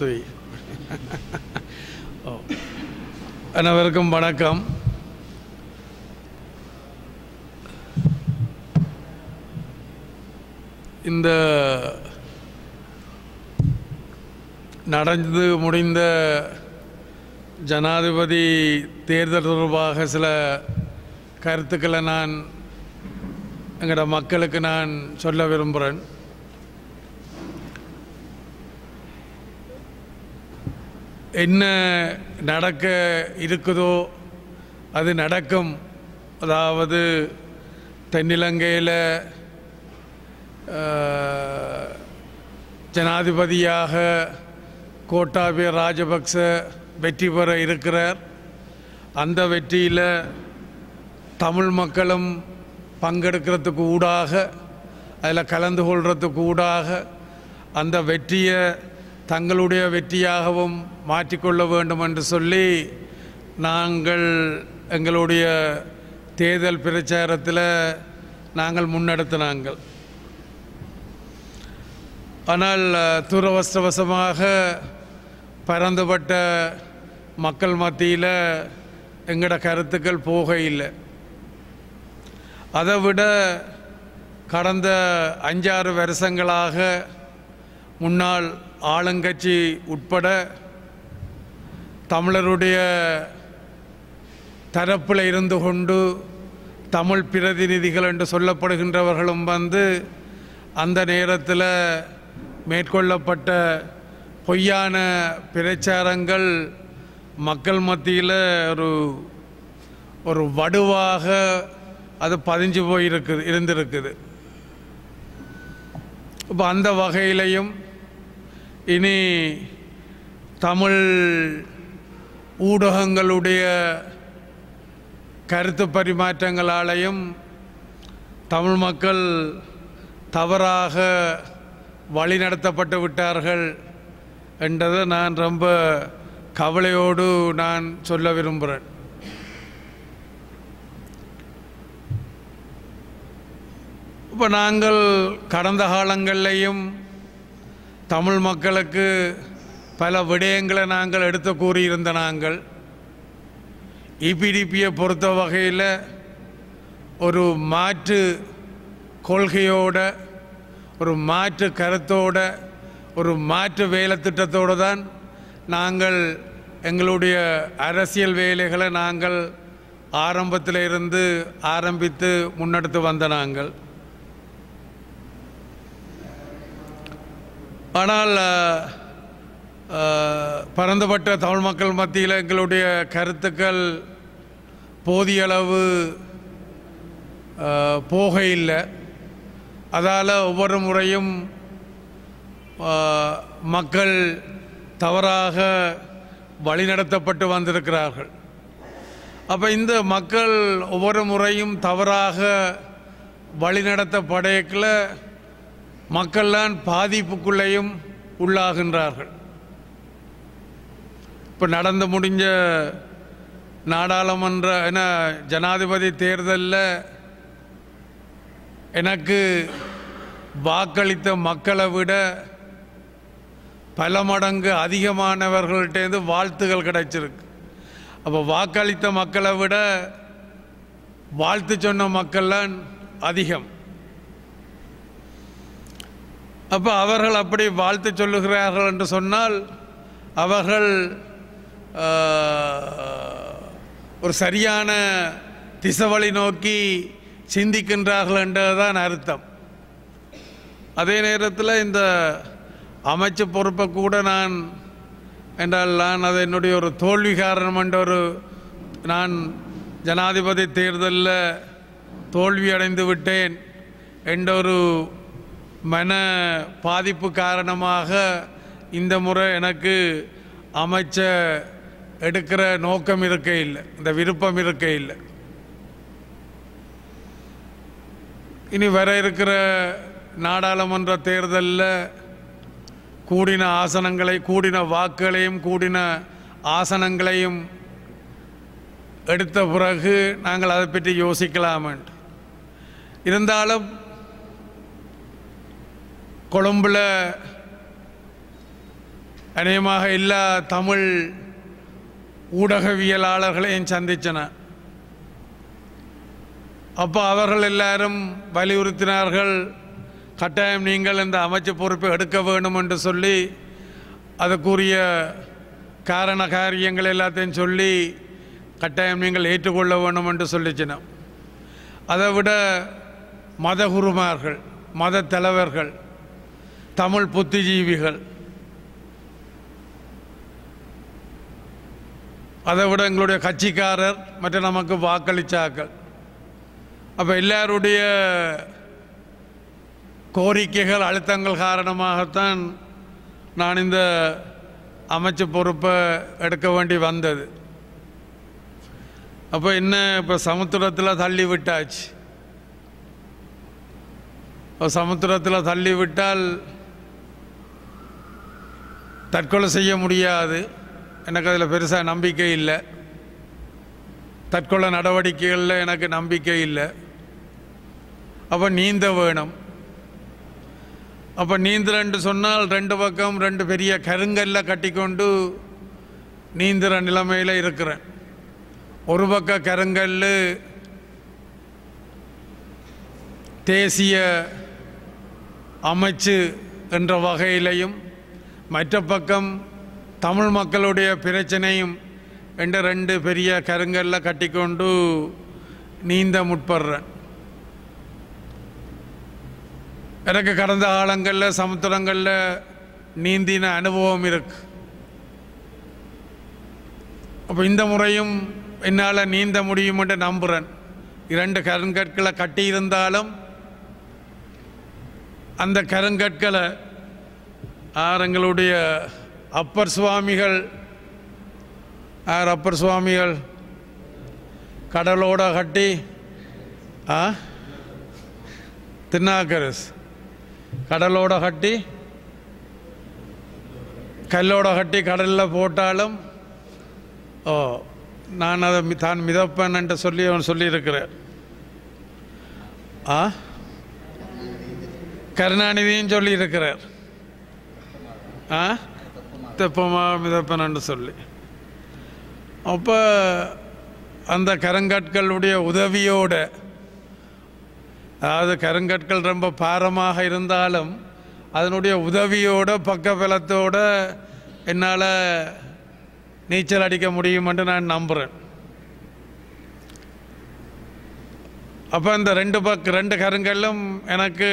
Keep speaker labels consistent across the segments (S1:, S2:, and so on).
S1: துய். ஓ. அனைவருக்கும் வணக்கம். இந்த நடந்து முடிந்த ஜனாதிபதி தேர்தல் தொடர்பாக சில கருத்துக்களை நான் எங்களோட மக்களுக்கு நான் சொல்ல விரும்புகிறேன் என்ன நடக்க இருக்குதோ அது நடக்கும். அதாவது தென்னிலங்கையில் ஜனாதிபதியாக கோட்டாபய ராஜபக்ச வெற்றி பெற இருக்கிறார். அந்த வெற்றியில் தமிழ் மக்களும் பங்கெடுக்கிறதுக்கு ஊடாக அதில் கலந்து கொள்கிறதுக்கு ஊடாக அந்த வெற்றியை தங்களுடைய வெற்றியாகவும் மாற்றிக்கொள்ள வேண்டும் என்று சொல்லி நாங்கள் எங்களுடைய தேர்தல் பிரச்சாரத்தில் நாங்கள் முன்னெடுத்தினாங்கள். ஆனால் அஹ், துரவசவசமாக பரந்துபட்ட மக்கள் மத்தியில் எங்களோட கருத்துக்கள் போக இல்லை அதை விட கடந்த அஞ்சாறு வருஷங்களாக முன்னாள் ஆளுங்கட்சி உட்பட தமிழருடைய தரப்பில் இருந்து கொண்டு தமிழ் பிரதிநிதிகள் என்று சொல்லப்படுகின்றவர்களும் வந்து அந்த நேரத்தில் மேற்கொள்ளப்பட்ட பொய்யான பிரச்சாரங்கள் மக்கள் மத்தியில் ஒரு ஒரு வடுவாக அது பதிஞ்சு போயிருக்குது இருந்திருக்குது. இப்போ அந்த வகையிலையும் இனி தமிழ் ஊடகங்களுடைய கருத்து பரிமாற்றங்களாலையும் தமிழ் மக்கள் தவறாக வழிநடத்தப்பட்டு விட்டார்கள் என்றதை நான் ரொம்ப கவலையோடு நான் சொல்ல விரும்புகிறேன். இப்போ நாங்கள் கடந்த காலங்களிலையும் தமிழ் மக்களுக்கு பல விடயங்களை நாங்கள் எடுத்து கூறியிருந்த நாங்கள். இபிடிபியை பொறுத்த வகையில் ஒரு மாற்று கொள்கையோட ஒரு மாற்று கருத்தோட ஒரு மாற்று வேலை திட்டத்தோடு தான் நாங்கள் எங்களுடைய அரசியல் வேலைகளை நாங்கள் ஆரம்பத்தில் இருந்து ஆரம்பித்து முன்னெடுத்து வந்த நாங்கள். ஆனால் பரந்தப்பட்ட பரந்துபட்ட தமிழ் மக்கள் மத்தியில் எங்களுடைய கருத்துக்கள் போதிய அளவு போக இல்லை. அதால் ஒவ்வொரு முறையும் மக்கள் தவறாக வழிநடத்தப்பட்டு வந்திருக்கிறார்கள். அப்போ இந்த மக்கள் ஒவ்வொரு முறையும் தவறாக வழிநடத்தப்படையக்கில் மக்கள்லாம் பாதிப்புக்குள்ளேயும் உள்ளாகின்றார்கள். இப்போ நடந்து முடிஞ்ச நாடாளுமன்ற என்ன ஜனாதிபதி தேர்தலில் எனக்கு வாக்களித்த மக்களை விட பல மடங்கு அதிகமானவர்கள்ட்டேருந்து வாழ்த்துகள் கிடைச்சிருக்கு. அப்போ வாக்களித்த மக்களை விட வாழ்த்து சொன்ன மக்கள்லாம் அதிகம். அப்போ அவர்கள் அப்படி வாழ்த்து சொல்லுகிறார்கள் என்று சொன்னால் அவர்கள் ஒரு சரியான திசவழி நோக்கி சிந்திக்கின்றார்கள் என்றதுதான் அர்த்தம். அதே நேரத்தில் இந்த அமைச்சு பொறுப்பை கூட நான் என்றால் நான் அது என்னுடைய ஒரு தோல்வி காரணம் என்ற ஒரு நான் ஜனாதிபதி தேர்தலில் தோல்வி அடைந்து விட்டேன் என்ற ஒரு மன பாதிப்பு காரணமாக இந்த முறை எனக்கு அமைச்ச எடுக்கிற நோக்கம் இருக்க இல்லை. இந்த விருப்பம் இருக்க இல்லை. இனி வர இருக்கிற நாடாளுமன்ற தேர்தலில் கூடின ஆசனங்களை கூடின வாக்குகளையும் கூடின ஆசனங்களையும் எடுத்த பிறகு நாங்கள் அதை பற்றி யோசிக்கலாம் இருந்தாலும் கொழும்பில் அநேகமாக எல்லா தமிழ் ஊடகவியலாளர்களையும் சந்தித்தன அப்போ அவர்கள் எல்லாரும் வலியுறுத்தினார்கள் கட்டாயம் நீங்கள் இந்த அமைச்சு பொறுப்பை எடுக்க வேண்டும் என்று சொல்லி அதுக்குரிய காரண காரியங்கள் எல்லாத்தையும் சொல்லி கட்டாயம் நீங்கள் ஏற்றுக்கொள்ள வேண்டும் என்று சொல்லிச்சினோம் அதை விட மத குருமார்கள் மத தலைவர்கள் தமிழ் புத்திஜீவிகள் அதை விட எங்களுடைய கட்சிக்காரர் மற்றும் நமக்கு வாக்களிச்சாக்கள் அப்போ எல்லாருடைய கோரிக்கைகள் அழுத்தங்கள் காரணமாகத்தான் நான் இந்த அமைச்சு பொறுப்பை எடுக்க வேண்டி வந்தது. அப்போ என்ன இப்போ சமுத்திரத்தில் தள்ளி விட்டாச்சு. இப்போ சமுத்திரத்தில் தள்ளி விட்டால் தற்கொலை செய்ய முடியாது. எனக்கு அதில் பெருசாக நம்பிக்கை இல்லை. தற்கொலை நடவடிக்கைகளில் எனக்கு நம்பிக்கை இல்லை. அப்போ நீந்த வேணும். அப்போ நீந்துறன்னு சொன்னால் ரெண்டு பக்கம் ரெண்டு பெரிய கருங்கல்ல கட்டிக்கொண்டு நீந்திர நிலைமையில் இருக்கிறேன். ஒரு பக்க கருங்கல் தேசிய அமைச்சு என்ற வகையிலையும் மற்ற பக்கம் தமிழ் மக்களுடைய பிரச்சனையும் என்ற ரெண்டு பெரிய கருங்கல்ல கட்டிக்கொண்டு நீந்த முற்படுறேன் எனக்கு கடந்த காலங்களில் சமுத்திரங்களில் நீந்தின அனுபவம் இருக்கு. அப்போ இந்த முறையும் என்னால் நீந்த முடியும் என்று நம்புகிறேன் இரண்டு கருங்கற்களை கட்டியிருந்தாலும் அந்த கருங்கற்களை ஆர் எங்களுடைய அப்பர் சுவாமிகள் ஆர் அப்பர் சுவாமிகள்? கடலோட கட்டி ஆ? திருநாக்கரஸ் கடலோட கட்டி கல்லோட கட்டி கடலில் போட்டாலும் ஓ நான் அதை தான் மிதப்பேன் என்று சொல்லி அவன் சொல்லியிருக்கிறேன் ஆ? கருணாநிதியும் சொல்லியிருக்கிறார். ஆ? தெப்பமா மிதப்பனன்னு என்று சொல்லி. அப்போ அந்த கருங்கற்களுடைய உதவியோட அதாவது கருங்கற்கள் ரொம்ப பாரமாக இருந்தாலும் அதனுடைய உதவியோட பக்க பலத்தோட என்னால் நீச்சல் அடிக்க முடியும் என்று நான் நம்புகிறேன் அப்போ இந்த ரெண்டு பக் ரெண்டு கருங்கல்லும் எனக்கு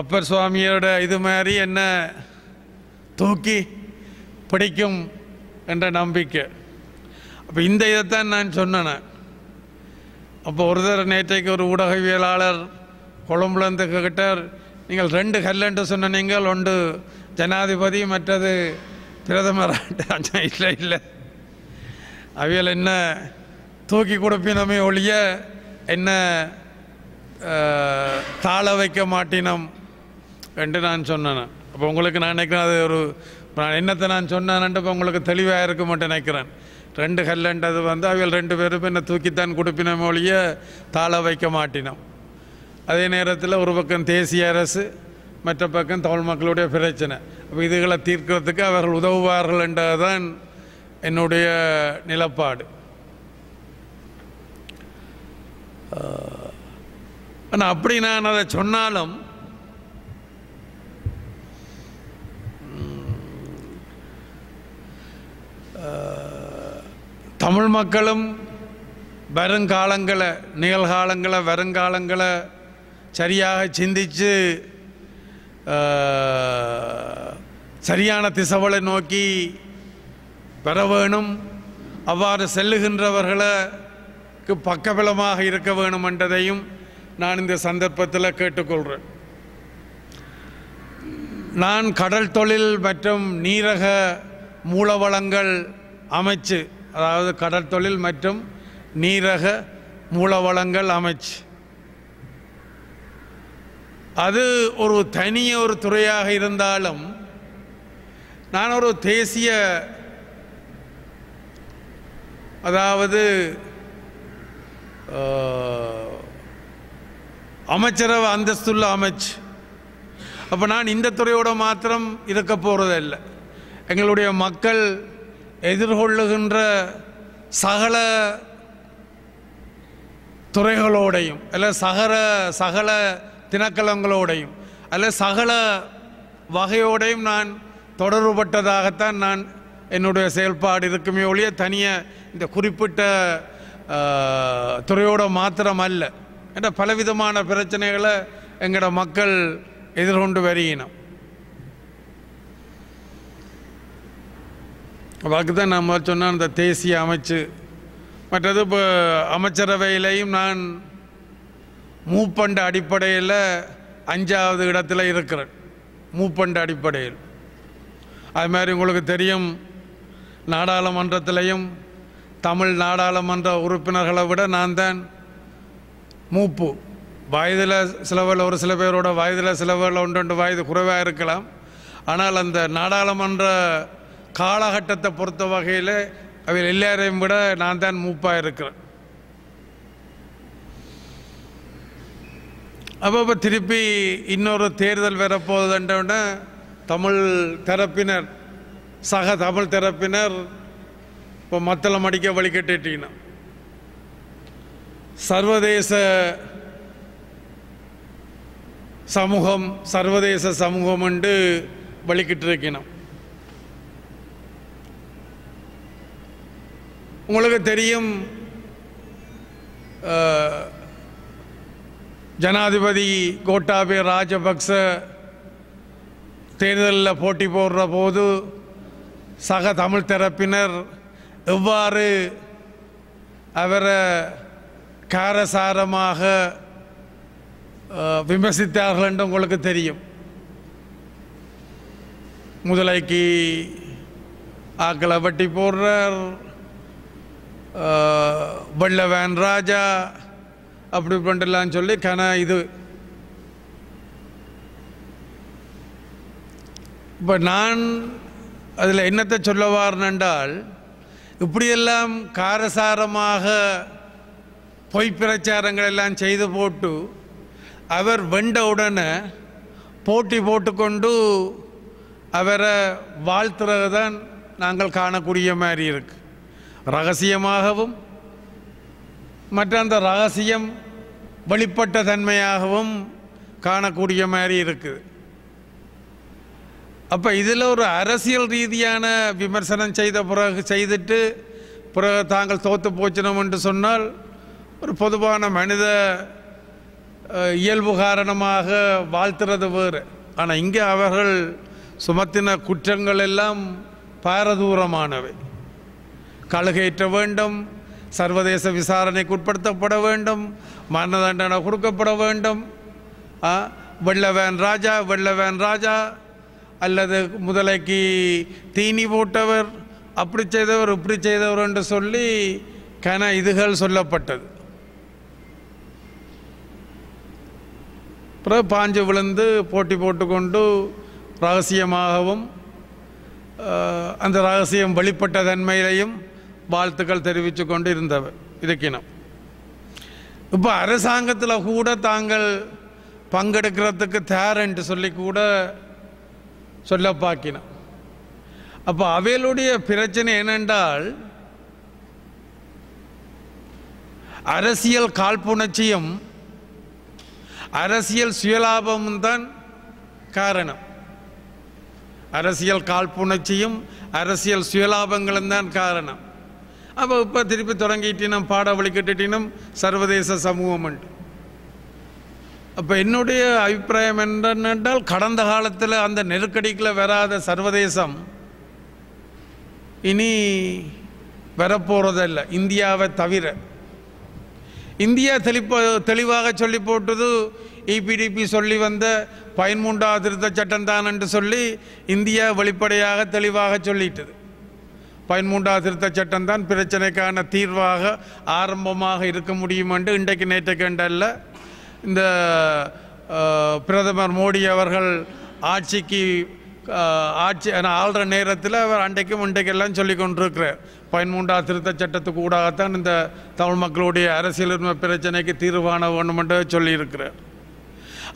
S1: அப்பர் சுவாமியோட இது மாதிரி என்ன தூக்கி பிடிக்கும் என்ற நம்பிக்கை. அப்போ இந்த இதைத்தான் நான் சொன்னேன். அப்போ ஒரு நேற்றைக்கு ஒரு ஊடகவியலாளர் கொழும்புலேருந்து கேட்டார் நீங்கள் ரெண்டு கல்லன்று சொன்ன நீங்கள் ஒன்று ஜனாதிபதி மற்றது பிரதமர். இல்லை இல்லை. அவியல் என்ன தூக்கி கொடுப்பினமே ஒழிய என்ன தாள தாழ வைக்க மாட்டினம் என்று நான் சொன்னேன். அப்போ உங்களுக்கு நான் நினைக்கிறேன் அது ஒரு நான் என்னத்தை நான் சொன்னேன்ட்டு இப்போ உங்களுக்கு தெளிவாக இருக்க மாட்டேன் நினைக்கிறேன். ரெண்டு கல்லன்றது வந்து அவள் ரெண்டு பேரும் என்னை தூக்கித்தான் கொடுப்பின மொழிய தாழ வைக்க மாட்டினோம். அதே நேரத்தில் ஒரு பக்கம் தேசிய அரசு மற்ற பக்கம் தமிழ் மக்களுடைய பிரச்சனை. அப்போ இதுகளை தீர்க்கிறதுக்கு அவர்கள் உதவுவார்கள் என்றதுதான் என்னுடைய நிலப்பாடு. ஆனால் அப்படி நான் அதை சொன்னாலும் தமிழ் மக்களும் வருங்காலங்களை நிகழ்காலங்களை வருங்காலங்களை சரியாக சிந்தித்து சரியான திசவளை நோக்கி பெற வேணும். அவ்வாறு செல்லுகின்றவர்களுக்கு பக்கபலமாக இருக்க வேணும் என்றதையும் நான் இந்த சந்தர்ப்பத்தில் கேட்டுக்கொள்கிறேன். நான் கடல் தொழில் மற்றும் நீரக மூலவளங்கள் அமைச்சு அதாவது கடற்தொழில் மற்றும் நீரக மூலவளங்கள் அமைச்சு. அது ஒரு தனிய ஒரு துறையாக இருந்தாலும் நான் ஒரு தேசிய அதாவது அமைச்சரவை அந்தஸ்துள்ள அமைச்சு. அப்போ நான் இந்த துறையோட மாத்திரம் இருக்க போகிறதில்லை எங்களுடைய மக்கள் எதிர்கொள்ளுகின்ற சகல துறைகளோடையும் அல்ல சகல சகல தினக்கலங்களோடையும் அல்ல சகல வகையோடையும் நான் தொடர்புபட்டதாகத்தான் நான் என்னுடைய செயல்பாடு இருக்குமே ஒழிய தனியாக இந்த குறிப்பிட்ட துறையோட மாத்திரம் அல்ல என்ற பலவிதமான பிரச்சனைகளை எங்களோட மக்கள் எதிர்கொண்டு வருகினோம் வாக்குதான் நம்ம நான் அந்த தேசிய அமைச்சு. மற்றது இப்போ அமைச்சரவையிலையும் நான் மூப்பண்ட அடிப்படையில் அஞ்சாவது இடத்துல இருக்கிறேன். மூப்பண்ட அடிப்படையில். அது மாதிரி உங்களுக்கு தெரியும் நாடாளுமன்றத்திலையும் தமிழ் நாடாளுமன்ற உறுப்பினர்களை விட நான் தான் மூப்பு. வயதில் சிலவில் ஒரு சில பேரோட வயதில் சிலவில் ஒன்று ரெண்டு வயது குறைவாக இருக்கலாம். ஆனால் அந்த நாடாளுமன்ற காலகட்டத்தை பொறுத்த வகையில் அவள் எல்லாரையும் விட நான் தான் மூப்பாக இருக்கிறேன். அப்போ இப்போ திருப்பி இன்னொரு தேர்தல் வரப்போகுதுன்றவுடனே தமிழ் தரப்பினர் சக தமிழ் தரப்பினர் இப்போ மத்தளம் அடிக்க வழிகட்டிட்டீங்கன்னா சர்வதேச சமூகம் சர்வதேச சமூகம் என்று வழிகிட்டு இருக்கணும் உங்களுக்கு தெரியும் ஜனாதிபதி கோட்டாபே ராஜபக்ச தேர்தலில் போட்டி போடுற போது சக தமிழ் தரப்பினர் எவ்வாறு அவரை காரசாரமாக விமர்சித்தார்கள் என்று உங்களுக்கு தெரியும். முதலைக்கு ஆக்களை வட்டி போடுறார். அஹ், ராஜா அப்படி பண்ணலான்னு சொல்லி கன இது. இப்போ நான் அதில் என்னத்தை சொல்ல இப்படியெல்லாம் காரசாரமாக பொய் பிரச்சாரங்கள் எல்லாம் செய்து போட்டு அவர் வெண்ட உடனே போட்டி போட்டுக்கொண்டு அவரை வாழ்த்துறது தான் நாங்கள் காணக்கூடிய மாதிரி இருக்கு. ரகசியமாகவும் மற்ற அந்த ரகசியம் வெளிப்பட்ட தன்மையாகவும் காணக்கூடிய மாதிரி இருக்குது. அப்போ இதில் ஒரு அரசியல் ரீதியான விமர்சனம் செய்த பிறகு செய்துட்டு பிறகு தாங்கள் தோத்து போச்சினோம் என்று சொன்னால் ஒரு பொதுவான மனித இயல்பு காரணமாக வாழ்த்துறது வேறு. ஆனால் இங்கே அவர்கள் சுமத்தின குற்றங்கள் எல்லாம் பாரதூரமானவை. கழுகேற்ற வேண்டும். சர்வதேச விசாரணைக்கு உட்படுத்தப்பட வேண்டும். மரண தண்டனை கொடுக்கப்பட வேண்டும். ஆ, வெள்ளவேன் ராஜா வெள்ளவேன் ராஜா அல்லது முதலைக்கு தீனி போட்டவர் அப்படி செய்தவர் இப்படி செய்தவர் என்று சொல்லி கன இதுகள் சொல்லப்பட்டது. பிறகு பாஞ்சு விழுந்து போட்டி போட்டுக்கொண்டு ரகசியமாகவும் அந்த ரகசியம் வெளிப்பட்ட தன்மையிலையும் வாழ்த்துக்கள் தெரிவித்து கொண்டு இருந்தவர் இருக்கணும் இப்போ அரசாங்கத்தில் கூட தாங்கள் பங்கெடுக்கிறதுக்கு தேரன்ட்டு என்று சொல்லி கூட சொல்ல பார்க்கினோம் அப்போ அவைகளுடைய பிரச்சனை என்னென்றால் அரசியல் காழ்ப்புணர்ச்சியும் அரசியல் சுயலாபமும் தான் காரணம். அரசியல் காழ்ப்புணர்ச்சியும் அரசியல் சுயலாபங்களும் தான் காரணம். அப்போ இப்போ திருப்பி தொடங்கிட்டினம் பாட வழிகட்டிட்டினம் சர்வதேச சமூகம் அப்போ என்னுடைய அபிப்பிராயம் என்னென்றால் கடந்த காலத்தில் அந்த நெருக்கடிக்குள்ள வராத சர்வதேசம் இனி வரப்போகிறதல்ல இந்தியாவை தவிர. இந்தியா தெளிப்ப தெளிவாக சொல்லி போட்டது இபிடிபி சொல்லி வந்த பதிமூன்றாவது திருத்த சட்டம் தான் என்று சொல்லி இந்தியா வெளிப்படையாக தெளிவாக சொல்லிட்டது. பதிமூன்றாவது திருத்த சட்டம் தான் பிரச்சனைக்கான தீர்வாக ஆரம்பமாக இருக்க முடியும் என்று இன்றைக்கு நேற்று கண்டல்ல. இந்த பிரதமர் மோடி அவர்கள் ஆட்சிக்கு ஆட்சி ஆள்ற நேரத்தில் அவர் அன்றைக்கும் இன்றைக்கெல்லாம் சொல்லி கொண்டிருக்கிறார். பதிமூன்றாவது திருத்த சட்டத்துக்கு ஊடாகத்தான் இந்த தமிழ் மக்களுடைய அரசியலுரிமை பிரச்சனைக்கு தீர்வு காண வேண்டும் என்று சொல்லியிருக்கிறார்.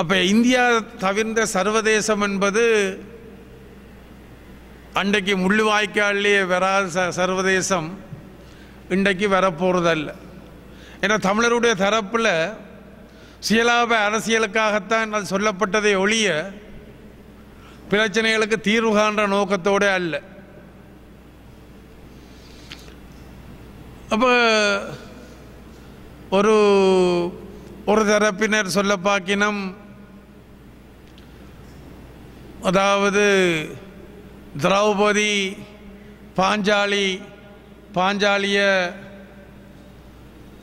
S1: அப்போ இந்தியா தவிர்ந்த சர்வதேசம் என்பது அன்றைக்கு முள்ளுவாய்க்காலே வராத ச சர்வதேசம் இன்றைக்கு வரப்போகிறதல்ல ஏன்னா தமிழருடைய தரப்பில் சுயலாப அரசியலுக்காகத்தான் அது சொல்லப்பட்டதை ஒழிய பிரச்சனைகளுக்கு தீர்வு காண்ற நோக்கத்தோடு அல்ல. அப்போ ஒரு ஒரு தரப்பினர் சொல்ல பார்க்கினம் அதாவது திரௌபதி பாஞ்சாலி பாஞ்சாலிய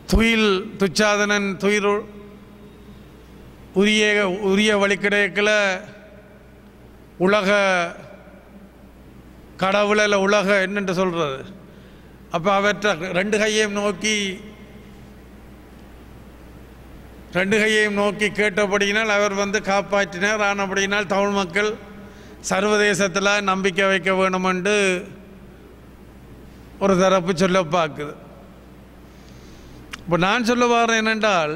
S1: துயில் துச்சாதனன் துயில் உரிய உரிய வழிக்கிடையக்கில் உலக கடவுளில் இல்லை உலக என்னென்று சொல்கிறது அப்போ அவற்றை ரெண்டு கையையும் நோக்கி ரெண்டு கையையும் நோக்கி கேட்டபடியினால் அவர் வந்து காப்பாற்றினார். ஆனபடியினால் தமிழ் மக்கள் சர்வதேசத்தில் நம்பிக்கை வைக்க வேணுமென்று ஒரு தரப்பு சொல்ல பார்க்குது. இப்போ நான் சொல்ல வரேன் என்னென்றால்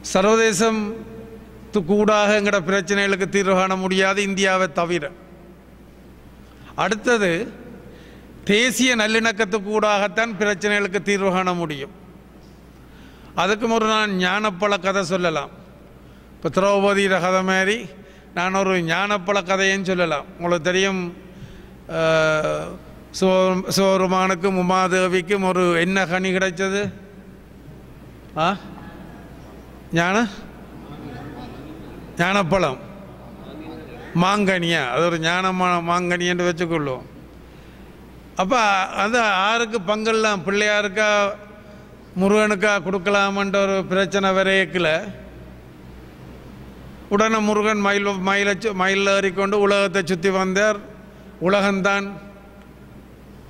S1: சர்வதேசம் கூடாக எங்கட பிரச்சனைகளுக்கு தீர்வு காண முடியாது இந்தியாவை தவிர. அடுத்தது தேசிய நல்லிணக்கத்துக்கூடாகத்தான் பிரச்சனைகளுக்கு தீர்வு காண முடியும். அதுக்கும் ஒரு நான் ஞானப்பழ கதை சொல்லலாம். இப்போ திரௌபதியிட கதை மாதிரி நான் ஒரு ஞானப்பழ கதைன்னு சொல்லலாம். உங்களுக்கு தெரியும் சிவ- சிவபெருமானுக்கும் உமாதேவிக்கும் ஒரு என்ன கனி கிடைச்சது? ஆ? ஞான? ஞானப்பழம். மாங்கனியா? அது ஒரு ஞானமான மாங்கனி என்று வச்சுக்கொள்ளுவோம் அப்போ அது ஆருக்கு பங்கெல்லாம் பிள்ளையாருக்கா முருகனுக்கா கொடுக்கலாமன்ற ஒரு பிரச்சனை வரையக்கில். உடனே முருகன் மயில் மயிலை சு- ஏறிக்கொண்டு உலகத்தை சுற்றி வந்தார். உலகம்தான்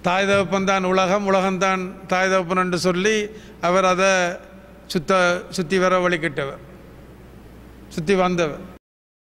S1: தாய் தகப்பன்தான் உலகம் உலகம்தான் தாய் தகப்பன் என்று சொல்லி அவர் அதை சுத்த சுற்றி வர வழிகிட்டவர். சுற்றி வந்தவர்.